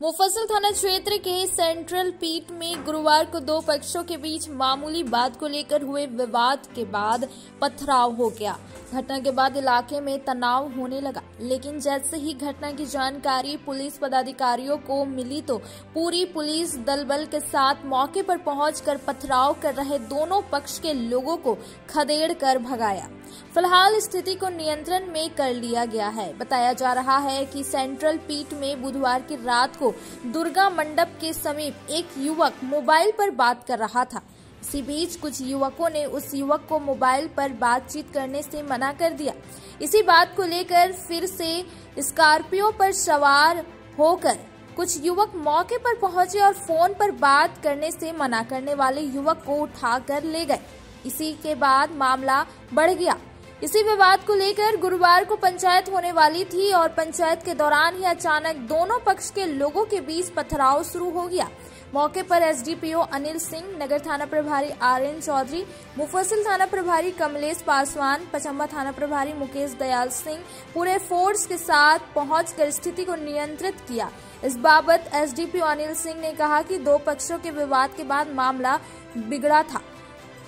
मुफस्सिल थाना क्षेत्र के सेंट्रल पीट में गुरुवार को दो पक्षों के बीच मामूली बात को लेकर हुए विवाद के बाद पथराव हो गया। घटना के बाद इलाके में तनाव होने लगा, लेकिन जैसे ही घटना की जानकारी पुलिस पदाधिकारियों को मिली तो पूरी पुलिस दल बल के साथ मौके पर पहुंचकर पथराव कर रहे दोनों पक्ष के लोगों को खदेड़ कर भगाया। फ़िलहाल स्थिति को नियंत्रण में कर लिया गया है। बताया जा रहा है कि सेंट्रल पीठ में बुधवार की रात को दुर्गा मंडप के समीप एक युवक मोबाइल पर बात कर रहा था। इसी बीच कुछ युवकों ने उस युवक को मोबाइल पर बातचीत करने से मना कर दिया। इसी बात को लेकर फिर से स्कॉर्पियो पर सवार होकर कुछ युवक मौके पर पहुँचे और फ़ोन पर बात करने से मना करने वाले युवक को उठाकर ले गए। इसी के बाद मामला बढ़ गया। इसी विवाद को लेकर गुरुवार को पंचायत होने वाली थी और पंचायत के दौरान ही अचानक दोनों पक्ष के लोगों के बीच पथराव शुरू हो गया। मौके पर एसडीपीओ अनिल सिंह, नगर थाना प्रभारी आर एन चौधरी मुफसिल थाना प्रभारी कमलेश पासवान, पचम्बा थाना प्रभारी मुकेश दयाल सिंह पूरे फोर्स के साथ पहुंचकर स्थिति को नियंत्रित किया। इस बाबत एसडीपीओ अनिल सिंह ने कहा कि दो पक्षों के विवाद के बाद मामला बिगड़ा था।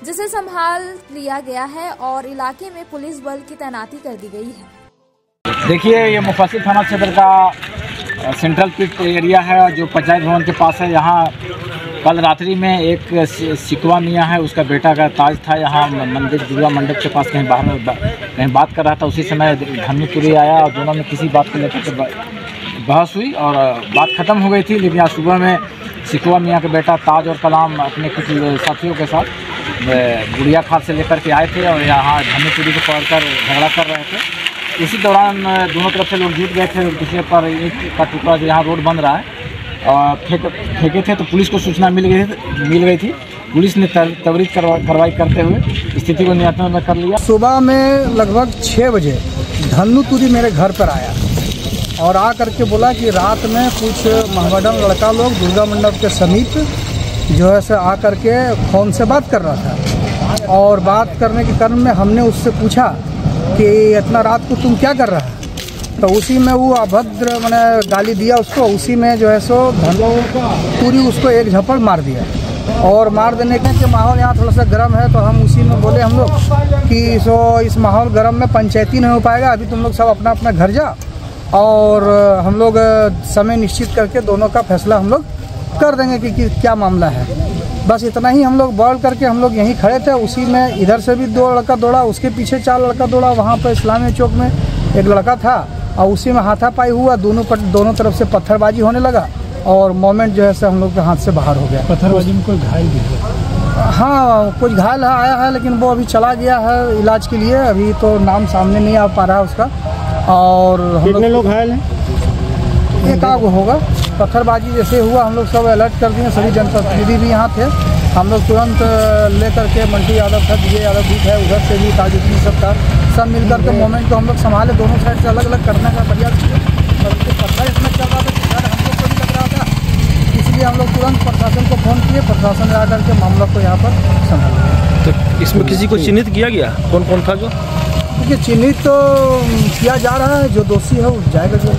जिसे संभाल लिया गया है और इलाके में पुलिस बल की तैनाती कर दी गई है। देखिए, ये मुफसिल थाना क्षेत्र का सेंट्रल पिट एरिया है जो पंचायत भवन के पास है, यहाँ कल रात्रि में एक सिकवा मियाँ है, उसका बेटा का ताज था। यहाँ मंदिर, दुर्गा मंडप के पास कहीं बाहर में कहीं बात कर रहा था, उसी समय धनुपुरी आया और दोनों में किसी बात को लेकर बहस हुई और बात ख़त्म हो गई थी, लेकिन आज सुबह में सिकवा मियाँ के बेटा ताज और कलाम अपने कुछ साथियों के साथ गुड़िया खाद से लेकर के आए थे और यहाँ धनी पीढ़ी को पकड़कर झगड़ा कर रहे थे। इसी दौरान दोनों तरफ़ से लोग जुट गए थे दूसरे पर ईट का टुकड़ा जो यहाँ रोड बन रहा है और फेंक, फेंके थे तो पुलिस को सूचना मिल गई मिल गई थी। पुलिस ने त्वरित कार्रवाई करते हुए स्थिति को नियंत्रण में कर लिया। सुबह में लगभग छः बजे धनु तुरी मेरे घर पर आया। और आ करके बोला कि रात में कुछ महावडन लड़का लोग दुर्गा मंडप के समीप जो है से आ करके फ़ोन से बात कर रहा था। और बात करने के क्रम में हमने उससे पूछा कि इतना रात को तुम क्या कर रहा है? तो उसी में वो अभद्र मैंने गाली दिया उसको, उसी में जो है सो धनो पूरी उसको एक झपड़ मार दिया। और मार देने के माहौल यहाँ थोड़ा सा गर्म है तो हम उसी में बोले हम लोग कि सो इस माहौल गर्म में पंचायती नहीं हो पाएगा, अभी तुम लोग सब अपना अपना घर जा और हम लोग समय निश्चित करके दोनों का फैसला हम लोग कर देंगे कि, कि क्या मामला है। बस इतना ही हम लोग बॉल करके हम लोग यहीं खड़े थे। उसी में इधर से भी दो लड़का दौड़ा उसके पीछे चार लड़का दौड़ा वहाँ पर इस्लामी चौक में एक लड़का था और उसी में हाथापाई हुआ दोनों पर दोनों तरफ़ से पत्थरबाजी होने लगा और मोमेंट जो है से हम लोग के हाथ से बाहर हो गया। पत्थरबाजी में कोई घायल भी है? हाँ कुछ घायल आया है लेकिन वो अभी चला गया है इलाज के लिए। अभी तो नाम सामने नहीं आ पा रहा है उसका। और कितने लोग घायल हैं? एक आग होगा। पत्थरबाजी जैसे हुआ हम लोग सब अलर्ट कर दिए सभी जनप्रतिनिधि भी यहाँ थे। हम लोग तुरंत लेकर के मंटी यादव था विजय यादव भी थे उधर से भी ताजुद्दीन सब था। सब मिल करके मोमेंट को हम लोग संभाले दोनों साइड से अलग अलग करने का प्रयास किए। परंतु पत्थर इसमें चल रहा था हम लोग को भी लग रहा था। इसलिए हम लोग तुरंत प्रशासन को फ़ोन किए प्रशासन ने आकर के मामला को यहाँ पर संभाला। तो इसमें किसी को चिन्हित किया गया? कौन कौन था जो? देखिए चिन्हित तो किया जा रहा है जो दोषी है वो जाएगा जो